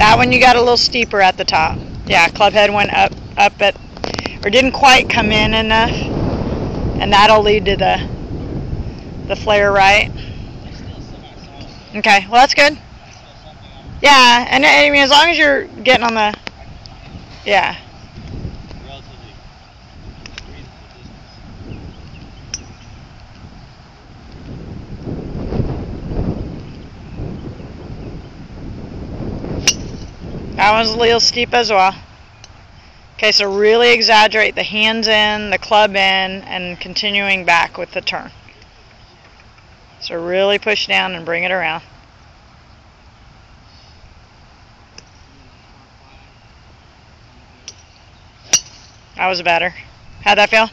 That one you got a little steeper at the top. Yeah, club head went up, up at, or didn't quite come in enough. And that'll lead to the, the flare right. Okay, well that's good. Yeah, and I mean as long as you're getting on the, yeah. That one's a little steep as well. Okay, so really exaggerate the hands in, the club in, and continuing back with the turn. So really push down and bring it around. That was better. How'd that feel?